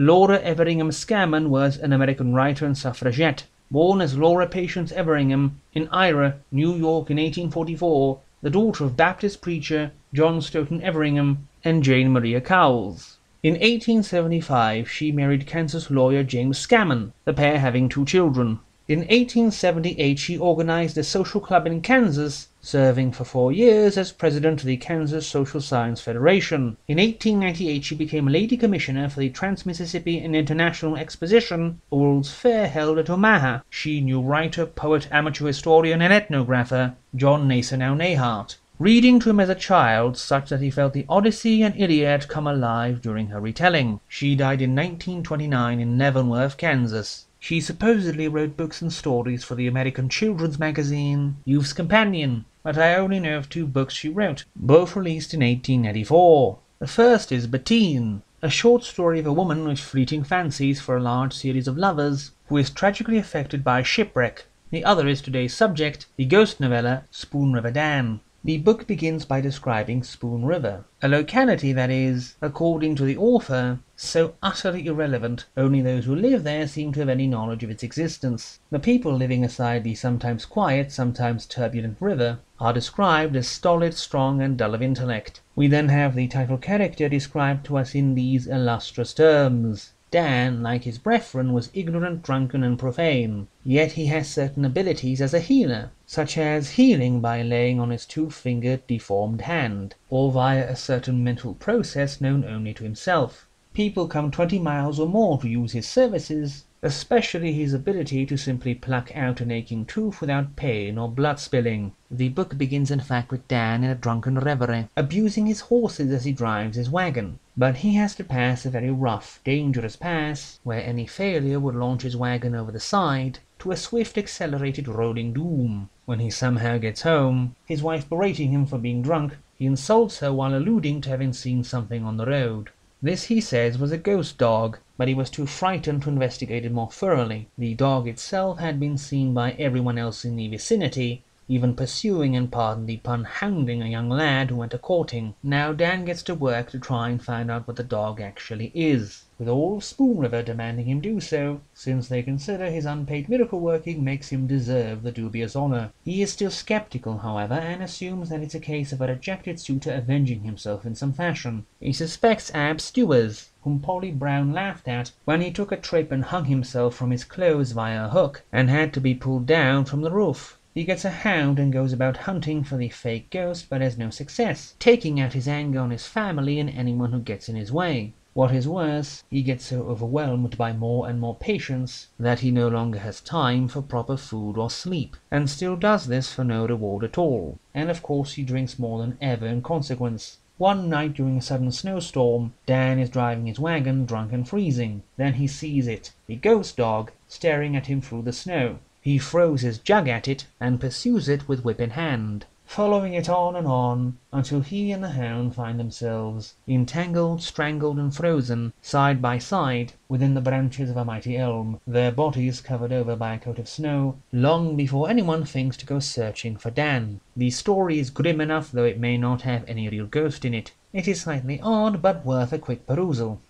Laura Everingham Scammon was an American writer and suffragette. Born as Laura Patience Everingham in Ira, New York in 1844, the daughter of Baptist preacher John Stoughton Everingham and Jane Maria Cowles. In 1875 she married Kansas lawyer James Scammon, the pair having two children. In 1878 she organized a social club in Kansas, serving for four years as president of the Kansas Social Science Federation. In 1898 she became a lady commissioner for the Trans-Mississippi and International Exposition, a World's Fair held at Omaha. She knew writer, poet, amateur historian, and ethnographer John Gneisenau Neihardt reading to him as a child such that he felt the Odyssey and Iliad come alive during her retelling. She died in 1929 in Leavenworth, Kansas. She supposedly wrote books and stories for the American children's magazine Youth's Companion, but I only know of two books she wrote, both released in 1884. The first is Bettine, a short story of a woman with fleeting fancies for a large series of lovers who is tragically affected by shipwreck. The other is today's subject, the ghost novella Spoon River Dan. The book begins by describing Spoon River, a locality that is, according to the author, so utterly irrelevant only those who live there seem to have any knowledge of its existence. The people living aside the sometimes quiet, sometimes turbulent river are described as stolid, strong, and dull of intellect. We then have the title character described to us in these illustrious terms. Dan, like his brethren, was ignorant, drunken, and profane. Yet he has certain abilities as a healer, such as healing by laying on his two-fingered deformed hand, or via a certain mental process known only to himself. People come twenty miles or more to use his services, especially his ability to simply pluck out an aching tooth without pain or blood spilling. The book begins in fact with Dan in a drunken reverie, abusing his horses as he drives his wagon. But he has to pass a very rough, dangerous pass, where any failure would launch his wagon over the side to a swift accelerated rolling doom. When he somehow gets home, his wife berating him for being drunk, he insults her while alluding to having seen something on the road. This, he says, was a ghost dog, but he was too frightened to investigate it more thoroughly. The dog itself had been seen by everyone else in the vicinity, even pursuing and pardon the pun hounding a young lad who went a courting. Now Dan gets to work to try and find out what the dog actually is, with all Spoon River demanding him do so, since they consider his unpaid miracle working makes him deserve the dubious honor. He is still skeptical, however, and assumes that it's a case of a rejected suitor avenging himself in some fashion. He suspects Ab Stewers, whom Polly Brown laughed at when he took a trip and hung himself from his clothes via a hook, and had to be pulled down from the roof. He gets a hound and goes about hunting for the fake ghost, but has no success, taking out his anger on his family and anyone who gets in his way. What is worse, he gets so overwhelmed by more and more patients that he no longer has time for proper food or sleep, and still does this for no reward at all. And of course he drinks more than ever in consequence. One night during a sudden snowstorm, Dan is driving his wagon drunk and freezing. Then he sees it, the ghost dog, staring at him through the snow. He throws his jug at it and pursues it with whip in hand, following it on and on until he and the hound find themselves entangled, strangled, and frozen side by side within the branches of a mighty elm, their bodies covered over by a coat of snow, long before anyone thinks to go searching for Dan. The story is grim enough, though it may not have any real ghost in it. It is slightly odd, but worth a quick perusal.